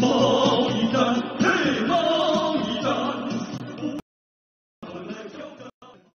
more.